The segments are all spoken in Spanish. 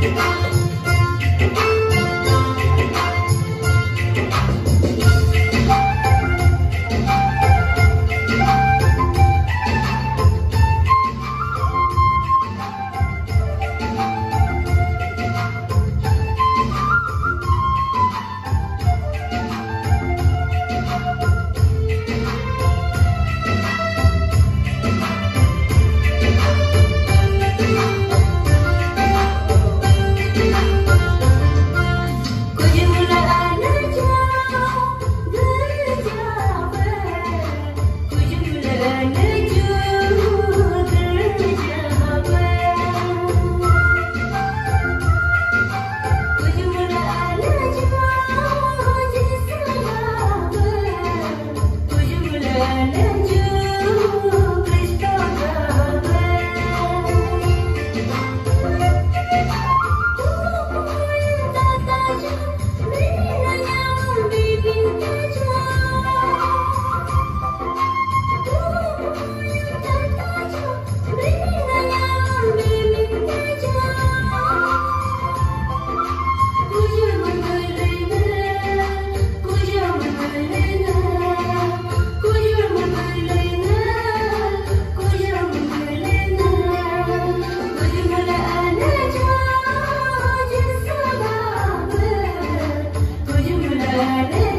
Música Hare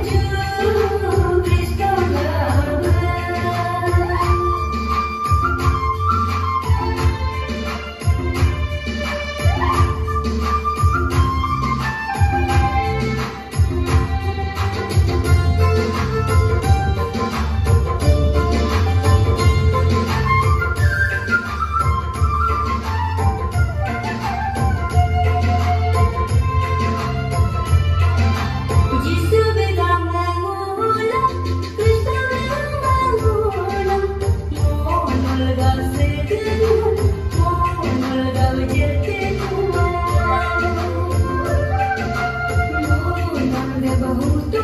Never hold